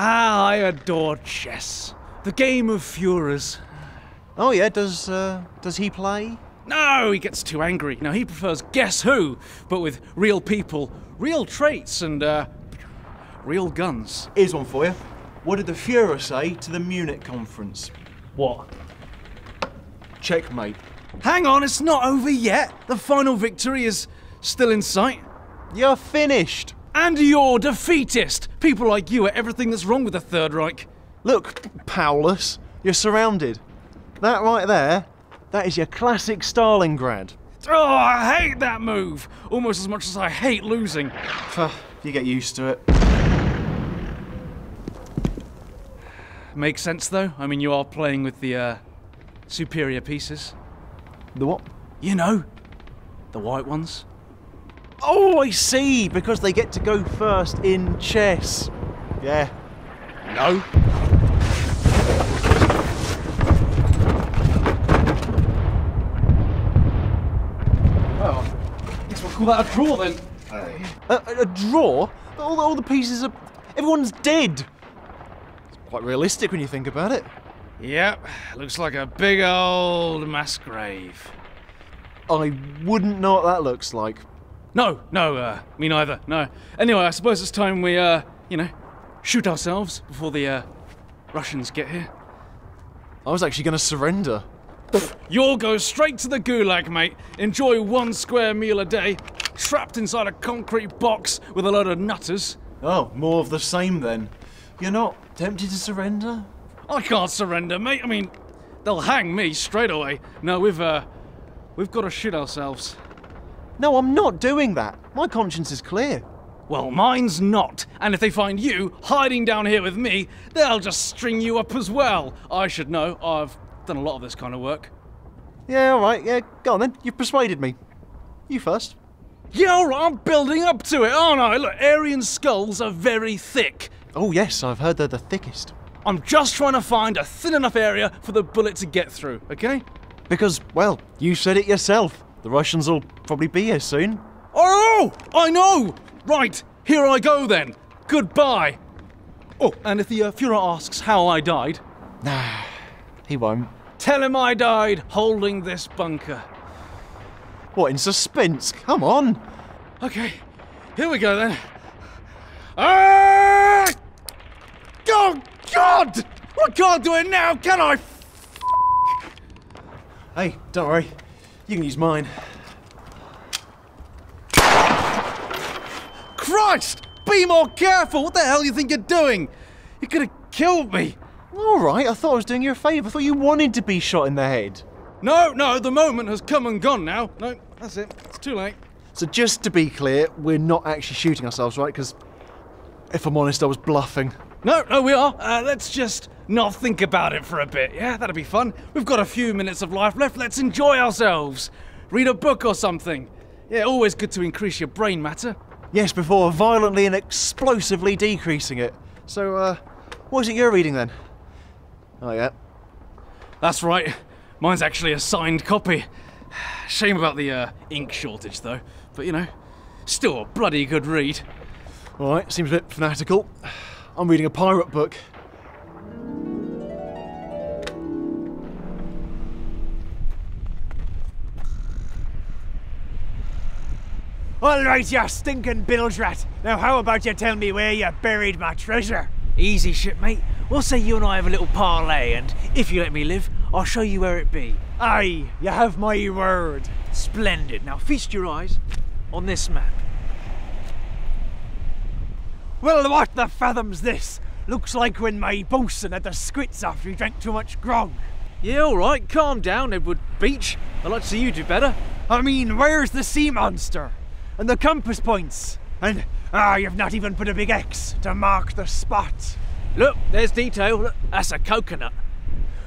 Ah, I adore chess. The game of Führers. Oh yeah, does uh, does he play? No, he gets too angry. Now he prefers Guess Who, but with real people, real traits, and uh, real guns. Here's one for you. What did the Führer say to the Munich conference? What? Checkmate. Hang on, it's not over yet. The final victory is still in sight. You're finished. And you're defeatist. People like you are everything that's wrong with the Third Reich. Look, Paulus, you're surrounded. That right there, that is your classic Stalingrad. Oh, I hate that move. Almost as much as I hate losing. you get used to it. Makes sense though. I mean, you are playing with the uh, superior pieces. The what? You know, the white ones. Oh, I see, because they get to go first in chess. Yeah. No. Well, guess we'll call that a draw then. A, a, a draw? All the, all the pieces are. Everyone's dead. It's quite realistic when you think about it. Yep, looks like a big old mass grave. I wouldn't know what that looks like. No, no, uh, me neither, no. Anyway, I suppose it's time we, uh, you know, shoot ourselves before the, uh, Russians get here. I was actually going to surrender. You'll go straight to the gulag, mate. Enjoy one square meal a day, trapped inside a concrete box with a load of nutters. Oh, more of the same then. You're not tempted to surrender? I can't surrender, mate. I mean, they'll hang me straight away. No, we've, uh, we've got to shoot ourselves. No, I'm not doing that. My conscience is clear. Well, mine's not. And if they find you hiding down here with me, they'll just string you up as well. I should know. I've done a lot of this kind of work. Yeah, all right. Yeah, go on then. You've persuaded me. You first. Yeah, all right. I'm building up to it, aren't I? Look, Aryan skulls are very thick. Oh, yes, I've heard they're the thickest. I'm just trying to find a thin enough area for the bullet to get through, okay? Because, well, you said it yourself. The Russians will probably be here soon. Oh, I know! Right, here I go then. Goodbye. Oh, and if the uh, Fuhrer asks how I died, Nah, he won't. tell him I died holding this bunker. What, in suspense? Come on. Okay, here we go then. Ah! Oh, God! I can't do it now, can I? Hey, don't worry. You can use mine. Christ! Be more careful! What the hell do you think you're doing? You could have killed me. All right, I thought I was doing you a favour. I thought you wanted to be shot in the head. No, no, the moment has come and gone now. No, that's it. It's too late. So just to be clear, we're not actually shooting ourselves, right? Because if I'm honest, I was bluffing. No, no, we are. Uh, let's just not think about it for a bit. Yeah, that'd be fun. We've got a few minutes of life left. Let's enjoy ourselves. Read a book or something. Yeah, always good to increase your brain matter. Yes, before violently and explosively decreasing it. So, uh, what is it you're reading then? Oh, yeah. That's right. Mine's actually a signed copy. Shame about the uh, ink shortage, though. But you know, still a bloody good read. All right, seems a bit fanatical. I'm reading a pirate book. All right, you stinking bilge rat. Now, how about you tell me where you buried my treasure? Easy, shipmate. We'll say you and I have a little parley, and if you let me live, I'll show you where it be. Aye, you have my word. Splendid. Now feast your eyes on this map. Well, what the fathom's this? Looks like when my bosun had the squits after he drank too much grog. Yeah, all right. Calm down, Edward Teach. I'd like to see you do better. I mean, where's the sea monster? And the compass points? And, ah, you've not even put a big X to mark the spot. Look, there's detail. Look, that's a coconut.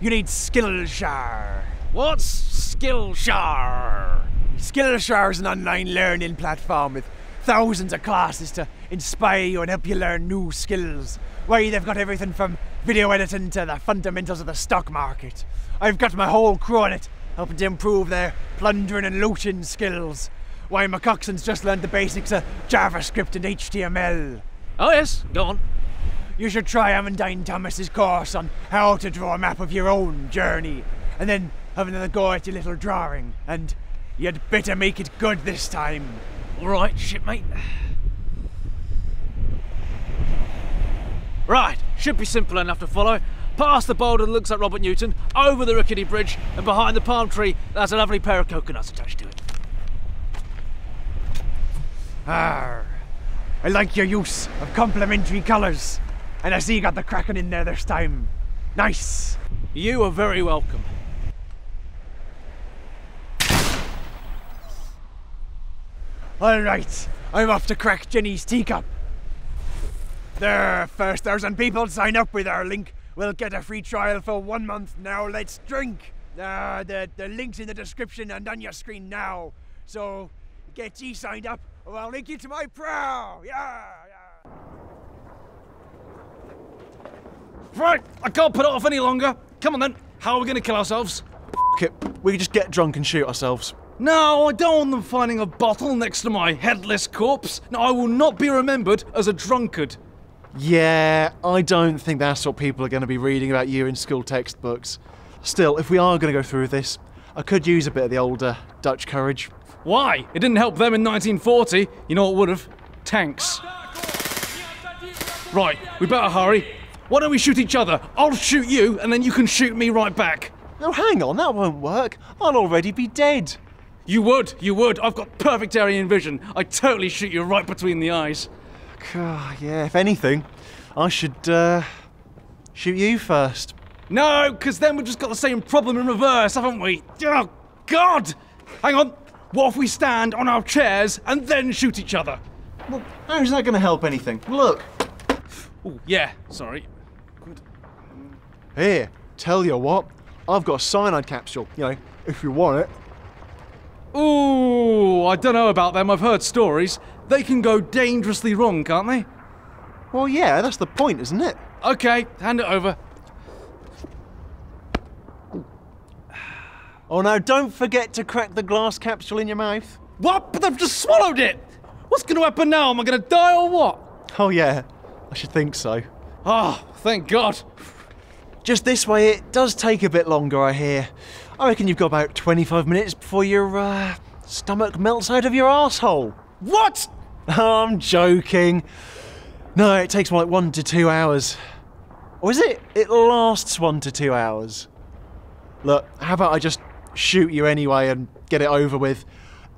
You need Skillshare. What's Skillshare? Skillshare is an online learning platform with thousands of classes to inspire you and help you learn new skills. Why, they've got everything from video editing to the fundamentals of the stock market. I've got my whole crew on it, helping to improve their plundering and looting skills. Why, McCoxon's just learned the basics of JavaScript and HTML. Oh yes, go on. you should try Amandine Thomas's course on how to draw a map of your own journey, and then have another go at your little drawing. And you'd better make it good this time. All right, shipmate. Right, should be simple enough to follow. Past the boulder that looks like Robert Newton, over the rickety bridge, and behind the palm tree, there's a lovely pair of coconuts attached to it. Arr. I like your use of complementary colours. And I see you got the Kraken in there this time. Nice. You are very welcome. Alright, I'm off to crack Jenny's teacup. There, first thousand people sign up with our link. We'll get a free trial for one month. Now let's drink. Uh, the, the link's in the description and on your screen now. So get ye signed up or I'll link you to my prow. Yeah, yeah. Right, I can't put it off any longer. Come on then. How are we going to kill ourselves? F it, we could just get drunk and shoot ourselves. No, I don't want them finding a bottle next to my headless corpse. No, I will not be remembered as a drunkard. Yeah, I don't think that's what people are going to be reading about you in school textbooks. Still, if we are going to go through this, I could use a bit of the older Dutch courage. Why? It didn't help them in 1940. You know what would have? Tanks. Right, we better hurry. Why don't we shoot each other? I'll shoot you, and then you can shoot me right back. No, hang on, that won't work. I'll already be dead. You would, you would. I've got perfect area vision. I'd totally shoot you right between the eyes. Ah, yeah, if anything, I should uh, shoot you first. No, because then we've just got the same problem in reverse, haven't we? Oh, God! Hang on. What if we stand on our chairs and then shoot each other? Well, how's that going to help anything? Look. Oh, yeah, sorry. Good. Here, tell you what, I've got a cyanide capsule, you know, if you want it. Ooh, I don't know about them. I've heard stories. They can go dangerously wrong, can't they? Well, yeah, that's the point, isn't it? Okay, hand it over. Oh, now don't forget to crack the glass capsule in your mouth. What? But I've just swallowed it! What's gonna happen now? Am I gonna die or what? Oh, yeah, I should think so. Oh, thank God. Just this way, it does take a bit longer, I hear. I reckon you've got about 25 minutes before your uh, stomach melts out of your asshole. What? I'm joking. No, it takes like one to two hours. Or is it? It lasts one to two hours. Look, how about I just shoot you anyway and get it over with?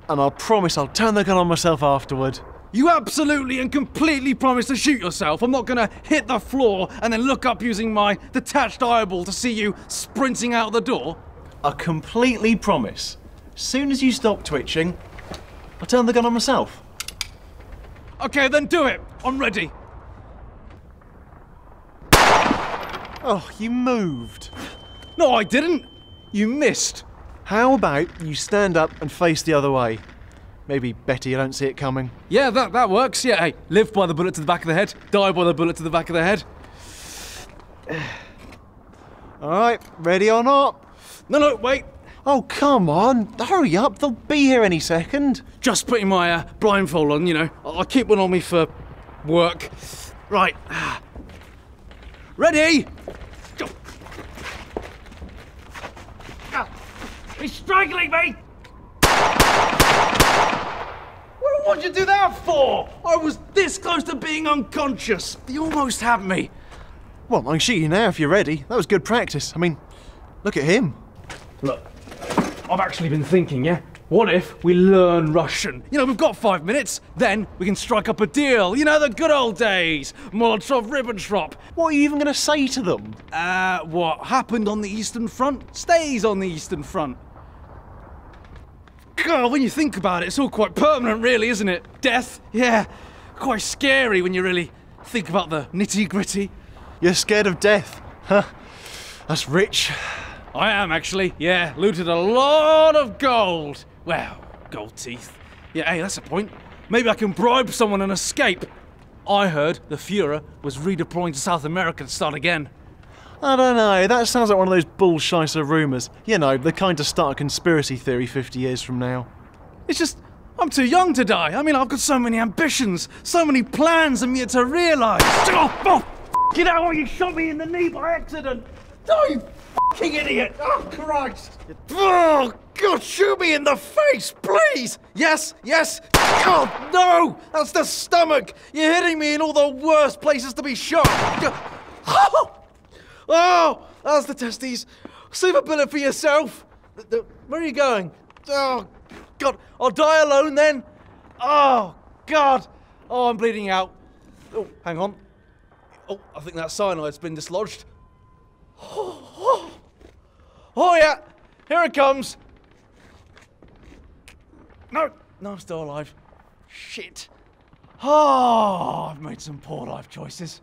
And I'll promise I'll turn the gun on myself afterward. You absolutely and completely promise to shoot yourself. I'm not gonna hit the floor and then look up using my detached eyeball to see you sprinting out the door. I completely promise. As soon as you stop twitching, I'll turn the gun on myself. Okay, then do it. I'm ready. Oh, you moved. No, I didn't. You missed. How about you stand up and face the other way? Maybe better you don't see it coming. Yeah, that, that works. Yeah, hey, live by the bullet to the back of the head, die by the bullet to the back of the head. Alright, ready or not? No, no, wait. Oh, come on. Hurry up, they'll be here any second. Just putting my uh, blindfold on, you know. I'll keep one on me for work. Right. Ready? Go. He's strangling me! What would you do that for? I was this close to being unconscious. You almost had me. Well, I can shoot you now if you're ready. That was good practice. I mean, look at him. Look, I've actually been thinking, yeah? What if we learn Russian? You know, we've got five minutes, then we can strike up a deal. You know, the good old days. Molotov Ribbentrop. What are you even going to say to them? Uh, what happened on the Eastern Front stays on the Eastern Front. God, when you think about it, it's all quite permanent, really, isn't it? Death, yeah. Quite scary when you really think about the nitty gritty. You're scared of death. Huh? That's rich. I am actually, yeah. Looted a lot of gold. Well, gold teeth. Yeah, hey, that's a point. Maybe I can bribe someone and escape. I heard the Fuhrer was redeploying to South America to start again. I don't know. That sounds like one of those bullshizer rumours. You know, the kind to start a conspiracy theory 50 years from now. It's just, I'm too young to die. I mean, I've got so many ambitions, so many plans I'm yet to realise. Oh, oh, Get out or you shot me in the knee by accident! Oh, you fucking idiot! Oh, Christ! Oh, God, shoot me in the face, please! Yes, yes! Oh, no! That's the stomach! You're hitting me in all the worst places to be shot! Oh, oh that's the testes! Save a bullet for yourself! Where are you going? Oh, God, I'll die alone then! Oh, God! Oh, I'm bleeding out. Oh, hang on. Oh, I think that cyanide's been dislodged. Oh, yeah, here it comes. No, no, I'm still alive. Shit. Oh, I've made some poor life choices.